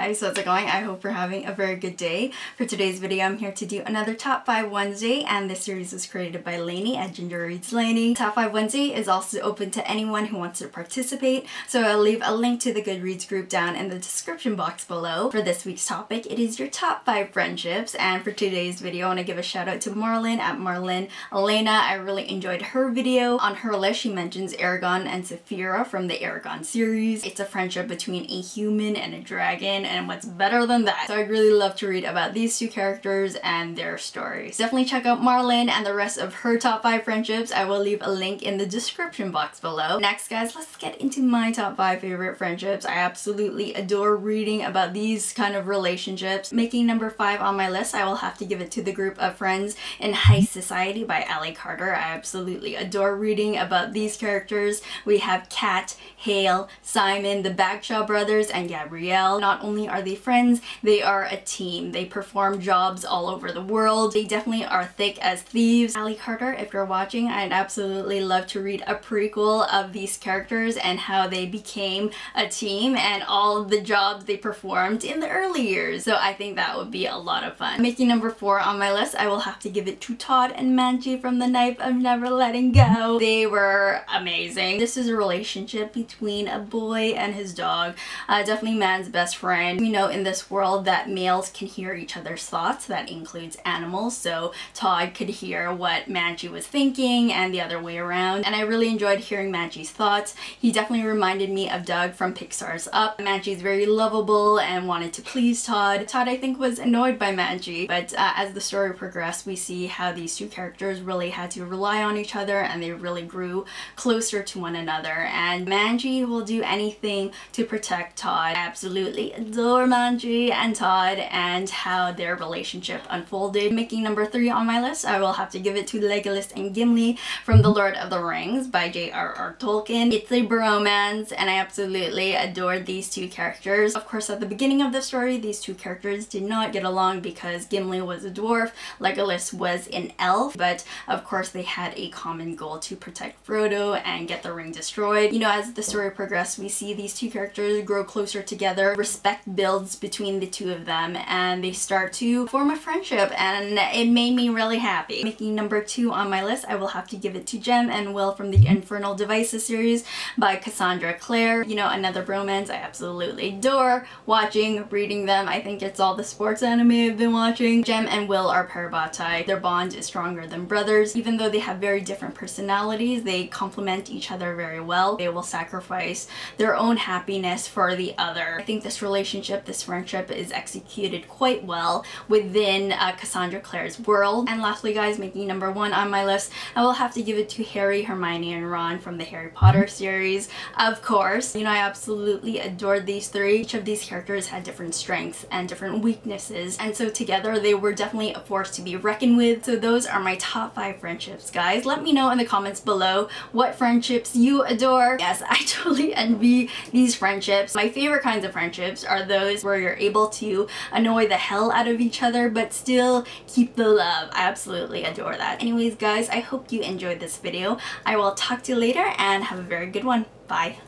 guys, how's it going? I hope you're having a very good day. For today's video, I'm here to do another Top 5 Wednesday, and this series was created by Lainey at Ginger Reads Lainey. Top 5 Wednesday is also open to anyone who wants to participate, so I'll leave a link to the Goodreads group down in the description box below. For this week's topic, it is your top 5 friendships, and for today's video, I want to give a shout out to Marlin at Marlin Elena. I really enjoyed her video. On her list, she mentions Eragon and Saphira from the Eragon series. It's a friendship between a human and a dragon and what's better than that. So I'd really love to read about these two characters and their stories. Definitely check out Marlin and the rest of her top 5 friendships. I will leave a link in the description box below. Next guys, let's get into my top 5 favorite friendships. I absolutely adore reading about these kind of relationships. Making number 5 on my list, I will have to give it to the group of friends in Heist Society by Ally Carter. I absolutely adore reading about these characters. We have Kat, Hale, Simon, the Bagshaw brothers, and Gabrielle. Not only are they friends, they are a team. They perform jobs all over the world. They definitely are thick as thieves. Ally Carter, if you're watching, I'd absolutely love to read a prequel of these characters and how they became a team and all the jobs they performed in the early years. So I think that would be a lot of fun. Making number four on my list, I will have to give it to Todd and Manchee from The Knife of Never Letting Go. They were amazing. This is a relationship between a boy and his dog. Uh, definitely man's best friend. We know in this world that males can hear each other's thoughts. That includes animals. So Todd could hear what Manchee was thinking and the other way around. And I really enjoyed hearing Manchee's thoughts. He definitely reminded me of Dug from Pixar's Up. Manchee's very lovable and wanted to please Todd. Todd I think was annoyed by Manchee. But uh, as the story progressed we see how these two characters really had to rely on each other and they really grew closer to one another. And Manchee will do anything to protect Todd. Absolutely Manchee and Todd and how their relationship unfolded. Making number three on my list, I will have to give it to Legolas and Gimli from The Lord of the Rings by J.R.R. Tolkien. It's a bromance and I absolutely adored these two characters. Of course, at the beginning of the story, these two characters did not get along because Gimli was a dwarf, Legolas was an elf, but of course they had a common goal to protect Frodo and get the ring destroyed. You know, as the story progressed, we see these two characters grow closer together, respect builds between the two of them, and they start to form a friendship, and it made me really happy. Making number two on my list, I will have to give it to Jem and Will from the Infernal Devices series by Cassandra Clare. You know, another bromance I absolutely adore watching, reading them. I think it's all the sports anime I've been watching. Jem and Will are parabatai. Their bond is stronger than brothers. Even though they have very different personalities, they complement each other very well. They will sacrifice their own happiness for the other. I think this relationship, this friendship is executed quite well within uh, Cassandra Clare's world. And lastly guys, making number one on my list, I will have to give it to Harry, Hermione, and Ron from the Harry Potter series. Of course, you know, I absolutely adored these three. Each of these characters had different strengths and different weaknesses. And so together they were definitely a force to be reckoned with. So those are my top five friendships, guys. Let me know in the comments below what friendships you adore. Yes, I totally envy these friendships. My favorite kinds of friendships are those where you're able to annoy the hell out of each other but still keep the love. I absolutely adore that. Anyways guys, I hope you enjoyed this video. I will talk to you later and have a very good one. Bye.